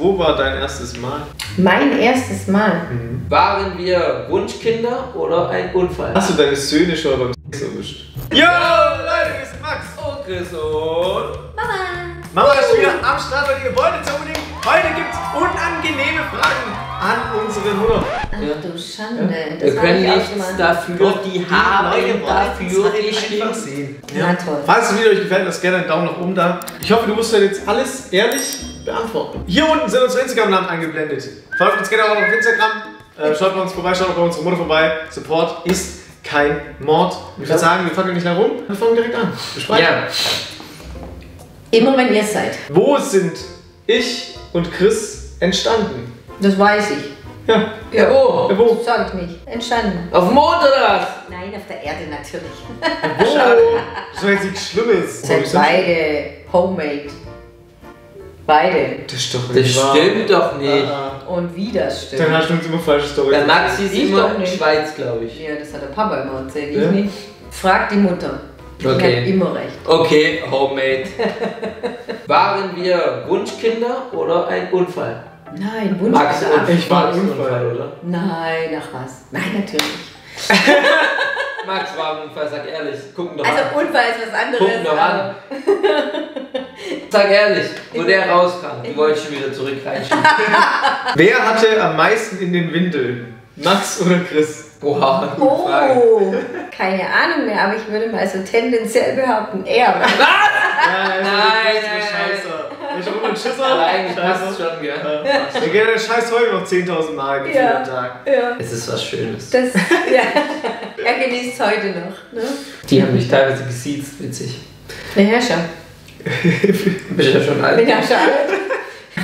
Wo war dein erstes Mal? Mein erstes Mal. Waren wir Wunschkinder oder ein Unfall? Hast du deine Söhne schon beim Sex erwischt? Yo, Leute, hier ist Max. und Chris und... Mama. Mama ist wieder am Start und ihr wolltet es unbedingt. Heute gibt es unangenehme Fragen an unsere Mutter. Ach du Schande. Das Wir können nichts dafür, die haben dafür gestimmt. sehen. Na toll. Falls das Video euch gefällt, lasst gerne einen Daumen nach oben da. Ich hoffe, du musst halt jetzt alles ehrlich beantworten. Hier unten sind unsere Instagram-Namen eingeblendet. Folgt uns gerne auch auf Instagram. Äh, schaut bei uns vorbei, schaut auch bei unserer Mutter vorbei. Support ist kein Mord. Ich würde sagen, wir fangen nicht herum, wir fangen direkt an. Besprechen. Ja, Immer wenn ihr seid. Wo sind ich und Chris entstanden? Das weiß ich. Ja. ja wo? Ja, wo? Sag ich nicht. Entstanden. Auf dem Mond oder was? Nein, auf der Erde natürlich. Wo? Das war jetzt nichts Schlimmes. Sind beide homemade. Beide. Das ist doch Das nicht wahr. stimmt doch nicht. Ah, Und wie das Dann stimmt. hast du uns immer falsche Story. Der Maxi ist Ich immer doch in nicht. Schweiz, glaube ich. Ja, das hat der Papa immer erzählt, Ja? ich nicht. Frag die Mutter. Die Okay. hat immer recht. Okay, Homemade. Waren wir Wunschkinder oder ein Unfall? Nein, Wunsch. Max und Ich war ein Unfall. oder? Nein, ach was. Nein, natürlich. Max war ein Unfall, sag ehrlich. Gucken doch Also an. Unfall ist was anderes. Gucken doch an. Sag ehrlich, wo der rauskam. Die wollte ich schon wieder zurück reinschieben. Wer hatte am meisten in den Windeln? Max oder Chris? Oha, gute Frage. Oh, keine Ahnung mehr, aber ich würde mal so tendenziell behaupten, er. Ja, Nein, nein, Scheiße. Ich habe immer einen Schisser. Aber eigentlich passt es Scheiße. schon, gell? Ja. Wir gehen den Scheiß heute noch 10.000 Mal gefühlt Ja. am Tag. Ja. Es ist was Schönes. Das, ja. Er genießt heute noch. Ne? Die haben mich teilweise gesiezt, witzig. Der Herrscher. Bist ja schon Bin alt. ja schon alt.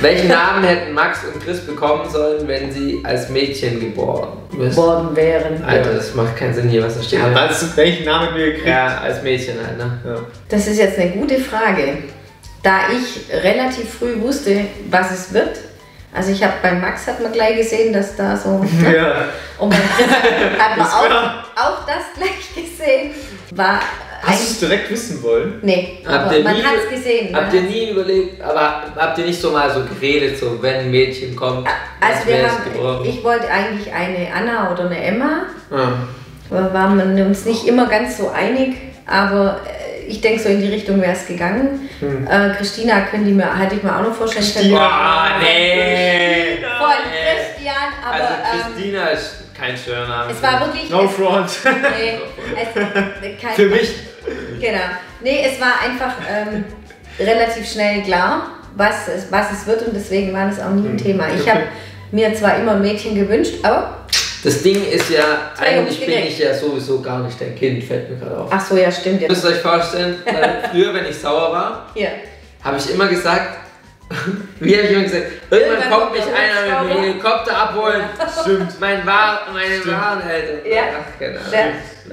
Welchen Namen hätten Max und Chris bekommen sollen, wenn sie als Mädchen geboren worden wären. Alter, das macht keinen Sinn hier, was da steht. Ja, du, welchen Namen wir gekriegt Ja, als Mädchen halt, ne? Ja. Das ist jetzt eine gute Frage. Da ich relativ früh wusste, was es wird, also ich habe bei Max hat man gleich gesehen, dass da so. Ne? ja. Und bei Chris hat man auch, klar. auch das gleich gesehen. War Hast du es direkt wissen wollen? Nee, Habt aber man hat es gesehen. Habt ihr nie überlegt, aber habt ihr nicht so mal so geredet, so wenn ein Mädchen kommt? Also wir haben, ich wollte eigentlich eine Anna oder eine Emma. Ah. Da waren wir uns nicht immer ganz so einig, aber ich denke so in die Richtung wäre es gegangen. Hm. Äh, Christina könnte ich mir, hätte ich mir auch noch vorstellen können. Boah, nee! Von Christian, aber Also ähm, Christina ist kein schöner Name. es war wirklich. No es, front. nee, es, kein, Für mich. Genau. Nee, es war einfach ähm, relativ schnell klar, was es, was es wird und deswegen war das auch nie ein Thema. Ich habe mir zwar immer ein Mädchen gewünscht, aber. Das Ding ist ja, eigentlich bin ich ja sowieso gar nicht dein Kind, fällt mir gerade auf. Ach so, ja, stimmt. Ihr müsst Ja. euch vorstellen, äh, früher, wenn ich sauer war, Hier. habe ich immer gesagt, wie habe ich immer gesagt, irgendwann kommt mich einer mit dem. Helikopter abholen, Stimmt. mein War, meine Stimmt. Waren hält. Ja. Ach, keine Ahnung. Der,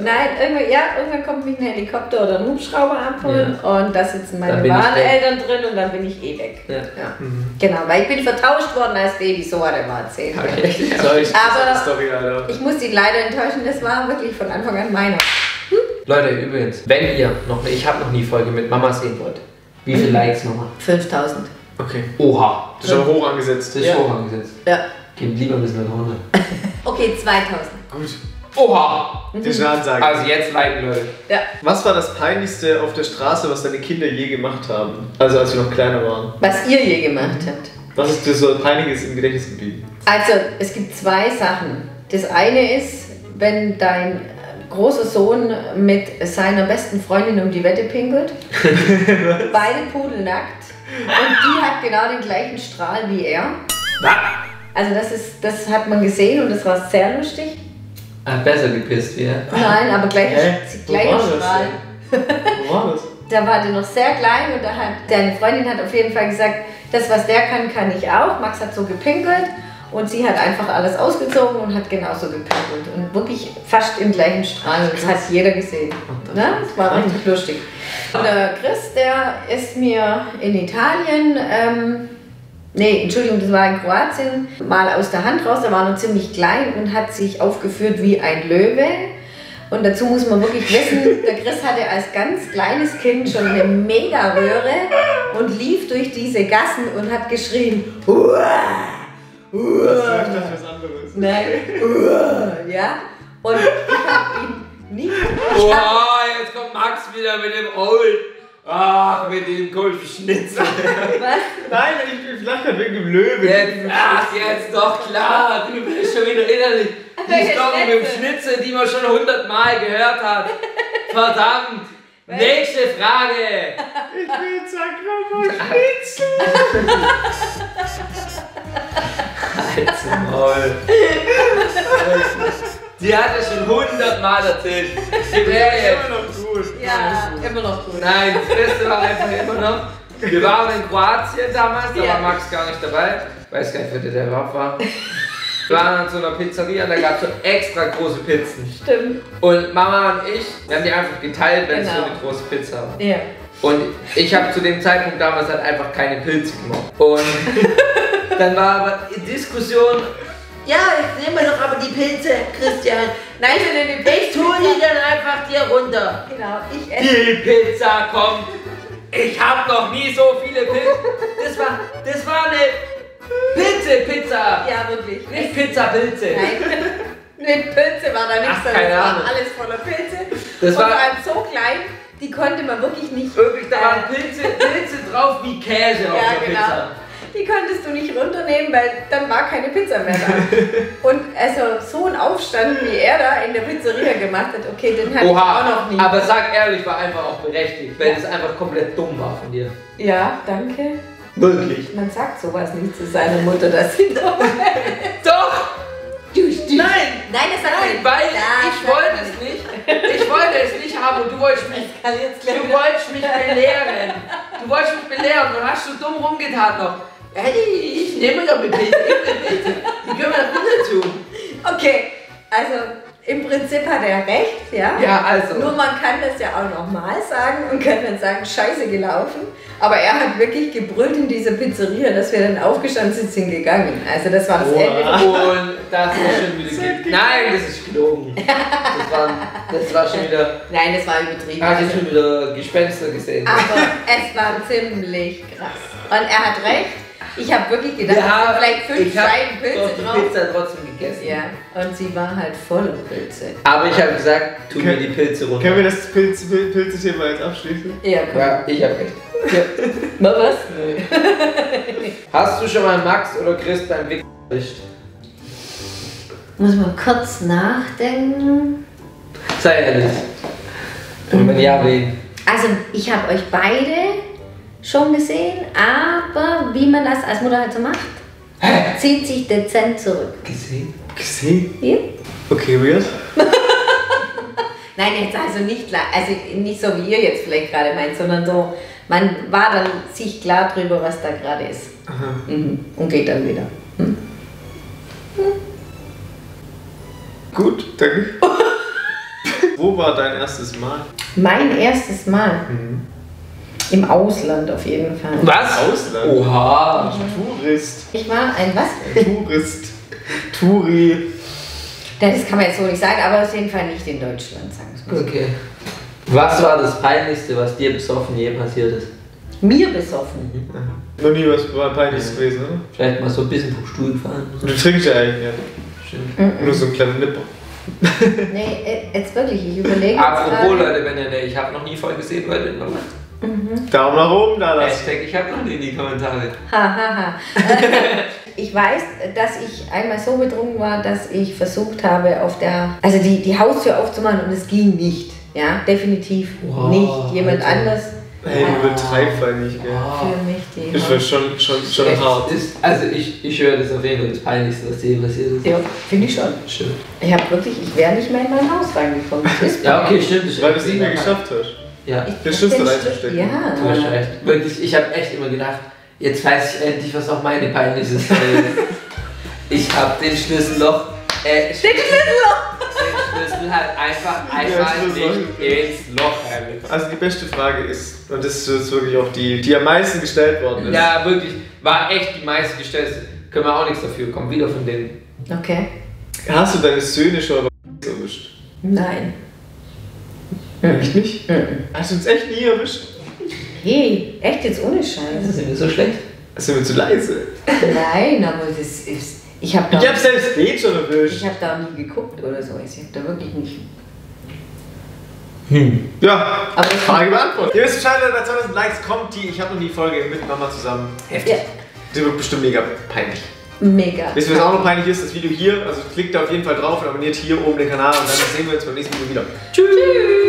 nein, irgendwann, ja, irgendwann kommt mich ein Helikopter oder ein Hubschrauber abholen und da sitzen meine Wahneltern drin und dann bin ich eh weg. Ja. Ja. Genau, weil ich bin vertauscht worden als Baby, so hat er mal erzählt. Okay. So, ich Aber- Story, Alter. Ich muss ihn leider enttäuschen, das war wirklich von Anfang an meiner. Leute, übrigens, wenn ihr noch, ich habe noch nie Folge mit Mama sehen wollt, wie viele Likes nochmal? 5000. Okay. Oha, Das ist aber hoch angesetzt. das ist Ja. hoch angesetzt. Ja. Geht lieber ein bisschen weiter runter. Okay, 2000. Gut. Oha! Das ist eine Ansage. Also jetzt liken, Leute. Ja. Was war das Peinlichste auf der Straße, was deine Kinder je gemacht haben? Also als wir noch kleiner waren. Was ihr je gemacht habt. Was ist dir so Peinliches im Gedächtnis geblieben? Also, es gibt zwei Sachen. Das eine ist, wenn dein äh, großer Sohn mit seiner besten Freundin um die Wette pinkelt. Beide pudelnackt. Und die hat genau den gleichen Strahl wie er. Also das ist, das hat man gesehen und das war sehr lustig. Hat besser gepisst wie er. Nein, aber gleich? Wo gleicher Strahl. Wo war das? Da war der noch sehr klein und da hat deine Freundin hat auf jeden Fall gesagt, das was der kann, kann ich auch. Max hat so gepinkelt und sie hat einfach alles ausgezogen und hat genauso gepinkelt und wirklich fast im gleichen Strahl. Und das hat jeder gesehen. Ne? Das war richtig lustig. Und der Chris, der ist mir in Italien, ähm, nee, Entschuldigung, das war in Kroatien, mal aus der Hand raus. Er war noch ziemlich klein und hat sich aufgeführt wie ein Löwe. Und dazu muss man wirklich wissen, der Chris hatte als ganz kleines Kind schon eine Mega-Röhre und lief durch diese Gassen und hat geschrien, "Uah!" Das ist das was anderes. Nein. ja. Und ich habe ihn nicht. Oha, jetzt kommt Max wieder mit dem Old. Ach, mit dem Kultschnitzel. Was? Nein, ich, ich lache gerade wegen dem Löwen. Jetzt, ach, jetzt doch klar. Du bist schon wieder innerlich. Die Story mit dem Schnitzel? Schnitzel, die man schon hundertmal gehört hat. Verdammt. Nächste Frage. Ich will Sakra Schnitzel. Halt's Maul. Die hat er schon hundertmal erzählt. Gib her jetzt. Immer noch gut. Ja, immer noch gut. Nein, das Beste war einfach immer noch. Wir waren in Kroatien damals, da Ja. war Max gar nicht dabei. Ich weiß gar nicht, wer der überhaupt war. Wir waren an so einer Pizzeria und da gab es so extra große Pizzen. Stimmt. Und Mama und ich, wir haben die einfach geteilt, wenn es so Genau. eine große Pizza war. Ja. Und ich habe zu dem Zeitpunkt damals halt einfach keine Pilze gemacht. Und dann war aber die Diskussion, ja, jetzt nehmen wir doch aber die Pilze, Christian. Nein, wenn du die Ich tue die dann einfach dir runter. Genau, ich esse. Die Pizza kommt. Ich habe noch nie so viele Pilze. Das war, das war eine Pilze-Pizza. Ja, wirklich. Nicht Pizza-Pilze. Nein. Mit Pilze war da nichts, Ach, sondern keine es war Ahnung. alles voller Pilze. Das und war- vor allem so klein, die konnte man wirklich nicht. Wirklich, da waren Pilze, Pilze drauf wie Käse auf Ja, der genau. Pizza. Die konntest du nicht runternehmen, weil dann war keine Pizza mehr da. Und also so ein Aufstand, wie er da in der Pizzeria gemacht hat, okay, den hatte ich auch Oha, noch nie. aber sag ehrlich, war einfach auch berechtigt, weil Ja. es einfach komplett dumm war von dir. ja, danke. Wirklich. Man sagt sowas nicht zu seiner Mutter, dass sie da. Doch! Du, du. Nein! Nein, das sagt Nein, weil Ja, ich wollte es nicht. Ich wollte es nicht haben und du wolltest mich Du wolltest mich belehren. Du wolltest mich belehren und hast so dumm rumgetan noch. Hey, ich nehme doch mit Pilze, gib mir Pilze. Die können wir doch runter tun. Okay, also im Prinzip hat er recht, ja? Ja, also. Nur man kann das ja auch nochmal sagen und kann dann sagen, scheiße gelaufen. Aber er hat wirklich gebrüllt in dieser Pizzeria, dass wir dann aufgestanden sind, sind gegangen. Also das war das Boah. Ende. Und das ist schon wieder ge Nein, das ist gelogen. Das war, das war schon wieder. Nein, das war übertrieben. Hast du Also, schon wieder Gespenster gesehen? aber es war ziemlich krass. Und er hat recht. Ich habe wirklich gedacht, Wir es haben- sind vielleicht fünf ich Scheiben Pilze die drauf. Pizza trotzdem gegessen. Ja, und sie war halt voller Pilze. Aber ich habe gesagt, tu mir die Pilze runter. Können wir das Pilz, Pil- Pilze-Thema jetzt abschließen? Ja, komm. Ja, ich habe recht. Mal was? Hast du schon mal Max oder Chris beim Wichsen erwischt? Muss man kurz nachdenken. Sei ehrlich. Und wenn ja, wen? Also, ich habe euch beide schon gesehen, aber wie man das als Mutter halt so macht, zieht sich dezent zurück. Gesehen? Gesehen? Ja? Okay, weird. Nein, jetzt also nicht, also nicht so wie ihr jetzt vielleicht gerade meint, sondern so, man war dann sich klar drüber, was da gerade ist. Aha. Mhm. Und geht dann wieder. Gut, danke. Wo war dein erstes Mal? Mein erstes Mal. Mhm. Im Ausland auf jeden Fall. Was? Ausland. Oha. Tourist. Ich war ein was? Tourist. Touri. Das kann man jetzt so nicht sagen, aber auf jeden Fall nicht in Deutschland, sagen wir mal. Okay. Was war das Peinlichste, was dir besoffen je passiert ist? Mir besoffen. Aha. Noch nie was Peinliches gewesen, oder? Vielleicht mal so ein bisschen vom Stuhl gefallen. Du trinkst ja eigentlich, ja. Stimmt. Nur so ein kleiner Nipper. Nee, äh, jetzt wirklich, ich überlege Apropos. Leute, wenn ihr ne, ich habe noch nie voll gesehen, Leute, nochmal. Daumen nach oben da lassen. Hashtag, ich habe noch nie in die Kommentare. Ha, ha, ha. Ich weiß, dass ich einmal so betrunken war, dass ich versucht habe, auf der, also die, die Haustür aufzumachen und es ging nicht. Ja, definitiv Wow, nicht. Jemand Alter. anders Hey, du übertreibst halt nicht, gell? für mich die Das war schon, schon, schon Echt, hart. Ist, also ich, ich höre das auf jeden Fall das Peinlichste, was dir passiert ist. Ja, finde ich schon. Stimmt. Ich habe wirklich, ich wäre nicht mehr in mein Haus reingekommen. Ja, okay, stimmt. Weil du es nicht mehr geschafft hast. Ja, Ich Den Schlü- reinzustecken. Ja. du hast recht. Wirklich, ich habe echt immer gedacht, jetzt weiß ich endlich, was auch meine peinlichste Story ist. Ich habe den Schlüsselloch. Äh, Den Schlüsselloch! den Schlüssel halt einfach einmal Schlüssel. nicht ins Loch reinbekommen. Also die beste Frage ist, und das ist wirklich auch die, die am meisten gestellt worden ist. Ja, wirklich, war echt die meistgestellte. Können wir auch nichts dafür, kommt wieder von denen. Okay. Hast du deine Söhne schon erwischt? Nein. Echt nicht? Hast du uns echt nie erwischt? Hey, echt jetzt ohne Das Scheiß. ist mir so schlecht. Das sind wir zu leise. Nein, aber das ist. Ich habe da, Ich hab selbst den schon ich erwischt. hab da nie geguckt oder so. Ich habe da wirklich nicht. Ja, Aber ich- Frage beantwortet. Ihr wisst Bescheid, bei 2000 Likes kommt die. Ich habe noch die Folge mit Mama zusammen. Heftig. Ja, Die wird bestimmt mega peinlich. mega. Wisst ihr, was auch noch peinlich ist? Das Video hier. Also klickt da auf jeden Fall drauf und abonniert hier oben den Kanal und dann sehen wir uns beim nächsten Video wieder. Tschüss.